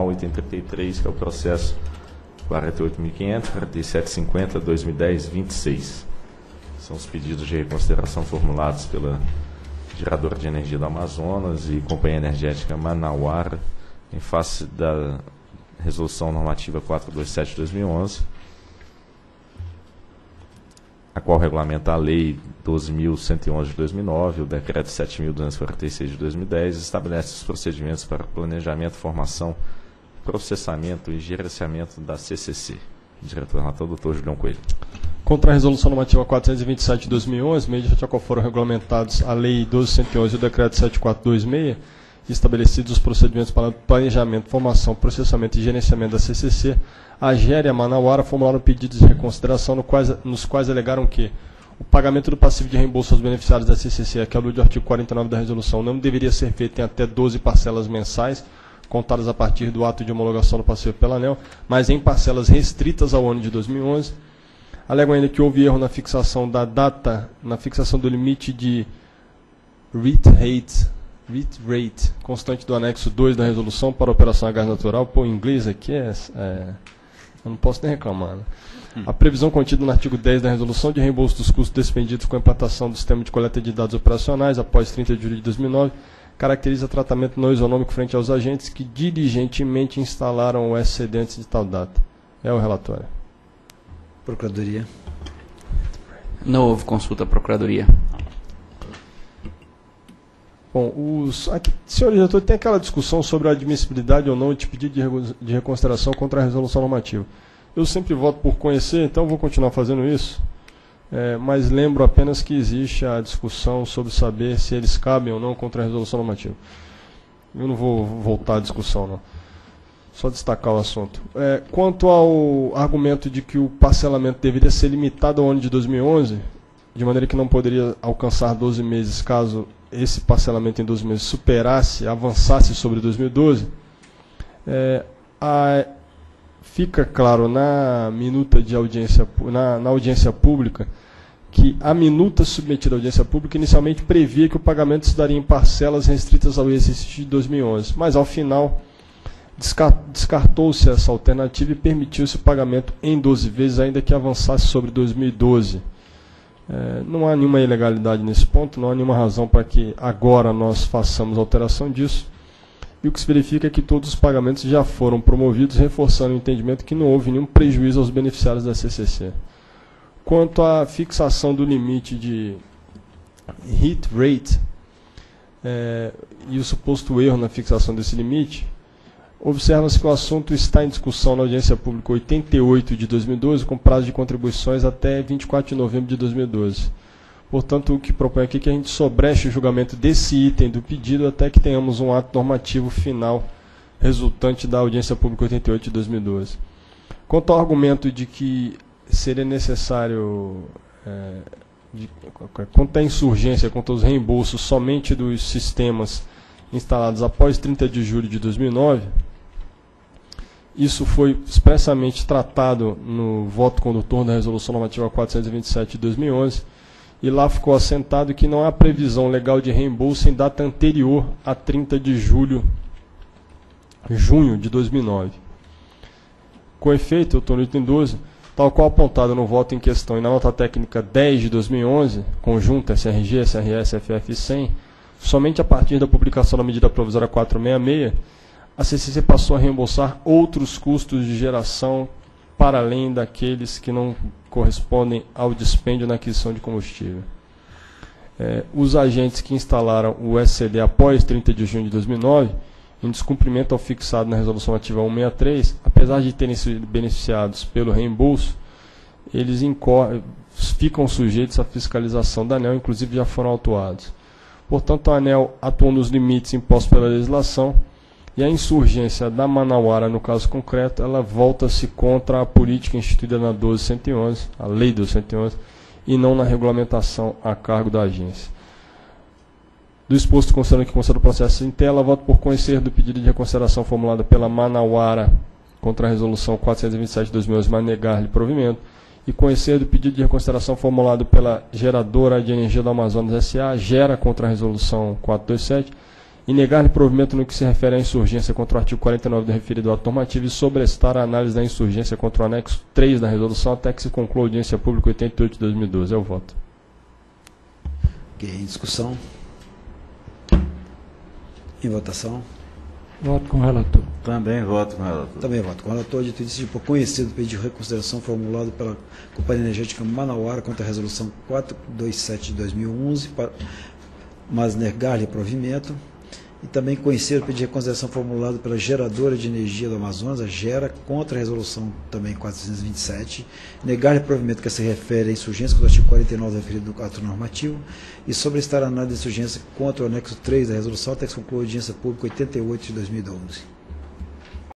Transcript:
8033, que é o processo 48.500, 4750, 2010, 26. São os pedidos de reconsideração formulados pela Geradora de Energia do Amazonas e Companhia Energética Manauara, em face da Resolução Normativa 427-2011, a qual regulamenta a Lei 12.111 de 2009, o Decreto 7.246 de 2010, estabelece os procedimentos para planejamento, formação, processamento e gerenciamento da CCC. Diretor relator, doutor Julião Coelho. Contra a Resolução Normativa 427 de 2011, mediante a qual foram regulamentados a Lei 12.111 e o Decreto 7426, estabelecidos os procedimentos para planejamento, formação, processamento e gerenciamento da CCC, a GER e a Manauara formularam pedidos de reconsideração no quais, nos quais alegaram que o pagamento do passivo de reembolso aos beneficiários da CCC, que é o do artigo 49 da resolução, não deveria ser feito em até 12 parcelas mensais, contadas a partir do ato de homologação do passivo pela ANEL, mas em parcelas restritas ao ano de 2011. Alegam ainda que houve erro na fixação da data, na fixação do limite de REIT rate, rate constante do anexo 2 da resolução para operação a gás natural. Pô, em inglês aqui é, é eu não posso nem reclamar. Né? A previsão contida no artigo 10 da resolução de reembolso dos custos despendidos com a implantação do sistema de coleta de dados operacionais após 30 de julho de 2009 caracteriza tratamento não isonômico frente aos agentes que diligentemente instalaram o excedente de tal data. É o relatório. Procuradoria. Não houve consulta à Procuradoria. Bom, os, aqui, senhor diretor, tem aquela discussão sobre a admissibilidade ou não de pedido de, de reconsideração contra a resolução normativa. Eu sempre voto por conhecer, então vou continuar fazendo isso. É, mas lembro apenas que existe a discussão sobre saber se eles cabem ou não contra a resolução normativa. Eu não vou voltar à discussão, não. Só destacar o assunto. É, quanto ao argumento de que o parcelamento deveria ser limitado ao ano de 2011, de maneira que não poderia alcançar 12 meses caso esse parcelamento em 12 meses superasse, avançasse sobre 2012, é, a, fica claro na minuta de audiência, na, na audiência pública, que a minuta submetida à audiência pública inicialmente previa que o pagamento se daria em parcelas restritas ao exercício de 2011, mas ao final descartou-se essa alternativa e permitiu-se o pagamento em 12 vezes, ainda que avançasse sobre 2012. É, não há nenhuma ilegalidade nesse ponto, não há nenhuma razão para que agora nós façamos alteração disso. E o que se verifica é que todos os pagamentos já foram promovidos, reforçando o entendimento que não houve nenhum prejuízo aos beneficiários da CCC. Quanto à fixação do limite de hit rate é, e o suposto erro na fixação desse limite, Observa-se que o assunto está em discussão na audiência pública 88 de 2012, com prazo de contribuições até 24 de novembro de 2012. Portanto, o que propõe aqui é que a gente sobreche o julgamento desse item do pedido até que tenhamos um ato normativo final resultante da audiência pública 88 de 2012. Quanto ao argumento de que seria necessário, é, de, quanto à insurgência, quanto aos reembolsos somente dos sistemas instalados após 30 de julho de 2009, isso foi expressamente tratado no voto condutor da Resolução Normativa 427 de 2011, e lá ficou assentado que não há previsão legal de reembolso em data anterior a 30 de julho, junho de 2009. Com efeito, eu no item 12, tal qual apontado no voto em questão e na nota técnica 10 de 2011, conjunta SRG, SRS, FF 100, somente a partir da publicação da medida provisória 466, a CCC passou a reembolsar outros custos de geração para além daqueles que não correspondem ao dispêndio na aquisição de combustível. É, os agentes que instalaram o SCD após 30 de junho de 2009, em descumprimento ao fixado na Resolução Ativa 163, apesar de terem sido beneficiados pelo reembolso, eles ficam sujeitos à fiscalização da ANEL, inclusive já foram autuados. Portanto, a ANEL atuou nos limites impostos pela legislação e a insurgência da Manauara, no caso concreto, ela volta-se contra a política instituída na 1211, a Lei 1211, e não na regulamentação a cargo da agência. Do exposto, considerando que considera o processo em tela, voto por conhecer do pedido de reconsideração formulado pela Manauara contra a resolução 427 de 2011, mas negar-lhe provimento, e conhecer do pedido de reconsideração formulado pela geradora de energia do Amazonas SA, gera contra a resolução 427, e negar-lhe provimento no que se refere à insurgência contra o artigo 49 do referido ato normativo e sobrestar a análise da insurgência contra o anexo 3 da resolução até que se conclua a audiência pública 88 de 2012. É o voto. Ok, discussão. Em votação. Voto com o relator. Também voto com o relator. Também voto com o relator. Dito isso, por conhecido o pedido de reconsideração formulado pela Companhia Energética Manauara contra a resolução 427 de 2011, pa- mas negar-lhe provimento. E também conhecer o pedido de reconsideração formulado pela geradora de energia do Amazonas, a GERA, contra a resolução também 427, negar-lhe provimento que se refere à insurgência contra o artigo 49 referido do ato normativo e sobre estar a análise de insurgência contra o anexo 3 da resolução até que se conclua a audiência pública 88 de 2012.